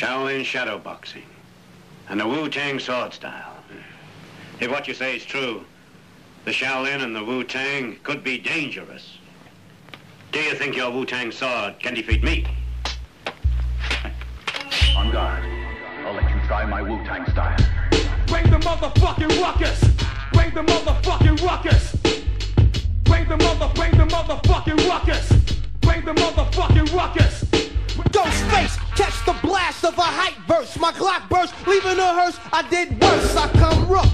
Shaolin shadow boxing and the Wu-Tang sword style. If what you say is true, the Shaolin and the Wu-Tang could be dangerous. Do you think your Wu-Tang sword can defeat me? On guard. I'll let you try my Wu-Tang style. Bring the motherfucking ruckus. Bring the motherfucking ruckus. Bring the mother, bring the motherfucking ruckus. Bring the motherfucking ruckus. The blast of a hype verse. My Glock burst, leaving a hearse. I did worse. I come rough,